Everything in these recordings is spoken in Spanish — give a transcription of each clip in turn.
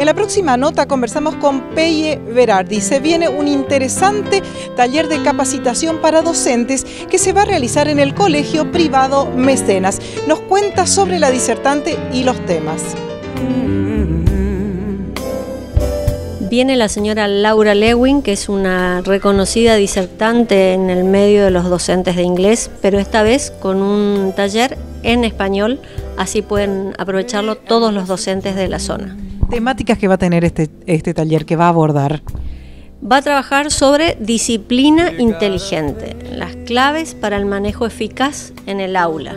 En la próxima nota conversamos con Peye Berardi. Se viene un interesante taller de capacitación para docentes que se va a realizar en el Colegio Privado Mecenas. Nos cuenta sobre la disertante y los temas. Viene la señora Laura Lewin, que es una reconocida disertante en el medio de los docentes de inglés, pero esta vez con un taller en español, así pueden aprovecharlo todos los docentes de la zona. Temáticas que va a tener este, este taller, que va a abordar. Va a trabajar sobre disciplina inteligente, las claves para el manejo eficaz en el aula.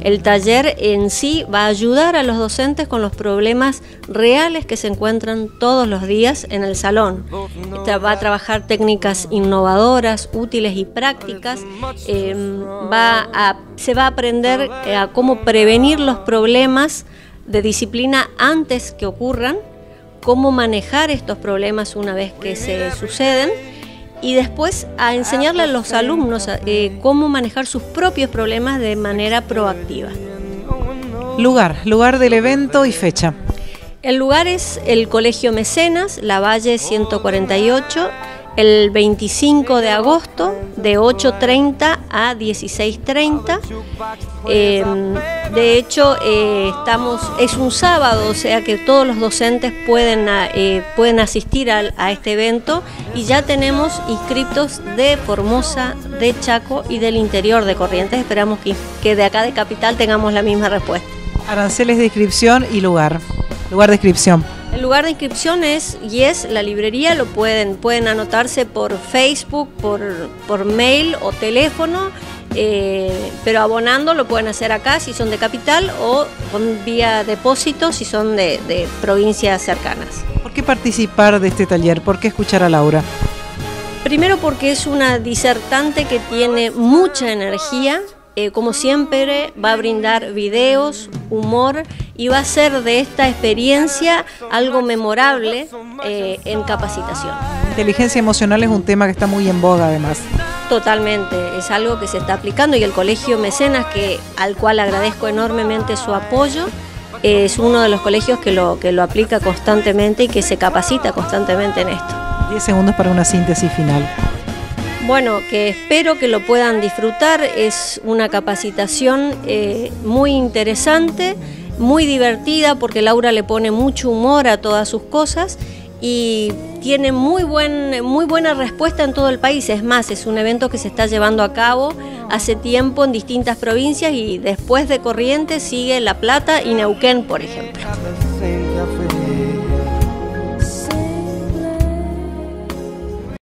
El taller en sí va a ayudar a los docentes con los problemas reales que se encuentran todos los días en el salón. Va a trabajar técnicas innovadoras, útiles y prácticas. Em, va se va a aprender eh, a cómo prevenir los problemas de disciplina antes que ocurran, cómo manejar estos problemas una vez que se suceden y después a enseñarle a los alumnos eh, cómo manejar sus propios problemas de manera proactiva. Lugar, lugar del evento y fecha. El lugar es el Colegio Mecenas, La Valle 148, el 25 de agosto de 8.30 a 16.30. Em, de hecho, eh, estamos, es un sábado, o sea que todos los docentes pueden, eh, pueden asistir a, a, este evento y ya tenemos inscriptos de Formosa, de Chaco y del interior de Corrientes. Esperamos que, que de acá de Capital tengamos la misma respuesta. Aranceles de inscripción y lugar. Lugar de inscripción. El lugar de inscripción es Yes, la librería, lo pueden, pueden anotarse por Facebook, por, por mail o teléfono, eh, pero abonando lo pueden hacer acá si son de capital o con vía depósito si son de, de provincias cercanas. ¿Por qué participar de este taller? ¿Por qué escuchar a Laura? Primero porque es una disertante que tiene mucha energía, eh, como siempre, va a brindar videos, humor y va a ser de esta experiencia algo memorable eh, en capacitación. Inteligencia emocional es un tema que está muy en boga además. Totalmente, es algo que se está aplicando y el Colegio Mecenas, que, al cual agradezco enormemente su apoyo, es uno de los colegios que lo, que lo aplica constantemente y que se capacita constantemente en esto. 10 segundos para una síntesis final. Bueno, que espero que lo puedan disfrutar. Es una capacitación eh, muy interesante, muy divertida, porque Laura le pone mucho humor a todas sus cosas y tiene muy, buen, muy buena respuesta en todo el país. Es más, es un evento que se está llevando a cabo hace tiempo en distintas provincias y después de Corrientes sigue La Plata y Neuquén, por ejemplo.